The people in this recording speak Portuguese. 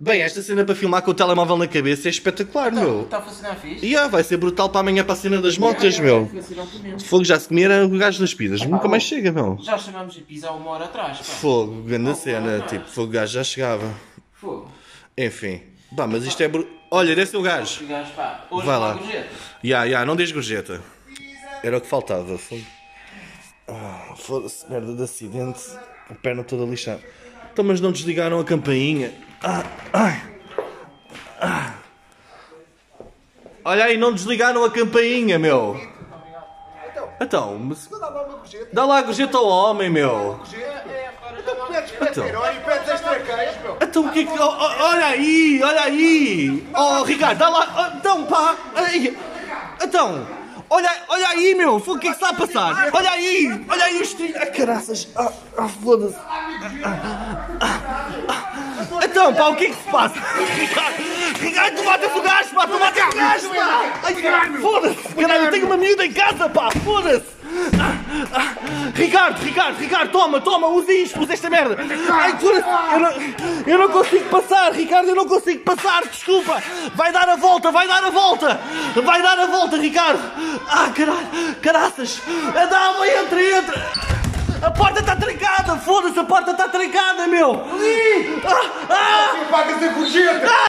Bem, esta cena para filmar com o telemóvel na cabeça é espetacular, meu. Está a funcionar fixe? E ah, vai ser brutal para amanhã para a cena das motas, meu. Fogo já se comia o gajo das pidas. Nunca mais chega, meu. Já chamámos de pisar uma hora atrás, pá. Fogo, grande cena. Tipo, fogo, o gajo já chegava. Fogo. Enfim. Bah, mas isto é. Bru... Olha, desse é o gajo. Pá. Hoje Vai lá. Ya, ya, não des gorjeta. Era o que faltava. Fogo. Ah, Foda-se, merda de acidente. A perna toda lixada. Então, mas não desligaram a campainha. Ah, ai. Ah. Olha aí, não desligaram a campainha, meu. Então, mas... Dá lá uma gorjeta. Dá lá a gorjeta ao homem, meu. E queijo, meu. Então o que é que. olha aí, olha aí! Oh, Ricardo, dá lá. então, pá! Então, olha, olha aí, meu! O que é que está a passar? Olha aí! Olha aí os trilhos! Ah, caraças! Ah, ah foda-se! Então, pá, o que é que se passa? Ricardo, tu matas o gajo, pá! Tu matas o gajo, pá! Ai, foda-se! Caralho, eu tenho uma miúda em casa, pá! Foda-se! Ricardo, Ricardo, Ricardo, toma, toma, usa isto, usa esta merda! Ai, foda-se! Eu não, eu não consigo passar, Ricardo, eu não consigo passar, desculpa! Vai dar a volta, vai dar a volta! Vai dar a volta, Ricardo! Ah, caralho, caraças! Dá, entra, entra! A porta está trancada, foda-se, a porta está trancada, meu! Ah, ah, Pagas a gorjeta. ah,